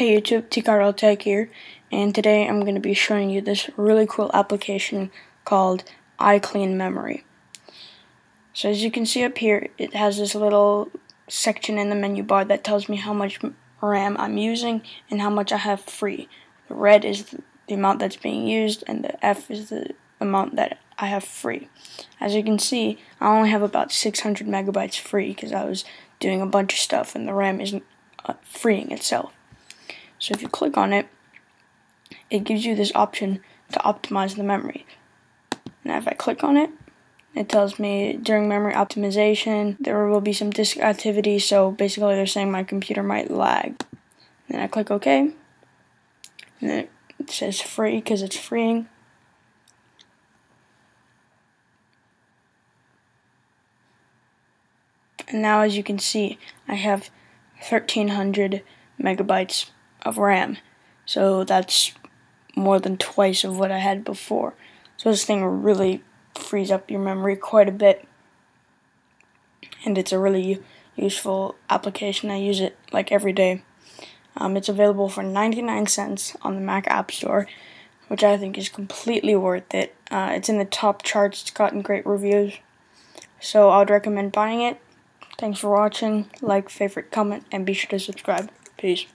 Hey YouTube, TCottarel Tech here, and today I'm going to be showing you this really cool application called iClean Memory. So as you can see up here, it has this little section in the menu bar that tells me how much RAM I'm using and how much I have free. The red is the amount that's being used, and the F is the amount that I have free. As you can see, I only have about 600 megabytes free because I was doing a bunch of stuff and the RAM isn't uh, freeing itself. So if you click on it, it gives you this option to optimize the memory. Now if I click on it, it tells me during memory optimization there will be some disk activity, so basically they're saying my computer might lag. Then I click OK, and it says free because it's freeing. And now as you can see, I have 1300 megabytes of RAM. So that's more than twice of what I had before. So this thing really frees up your memory quite a bit. And it's a really useful application. I use it like every day. Um, it's available for 99 cents on the Mac App Store, which I think is completely worth it. Uh, it's in the top charts, it's gotten great reviews. So I would recommend buying it. Thanks for watching. Like, favorite, comment, and be sure to subscribe. Peace.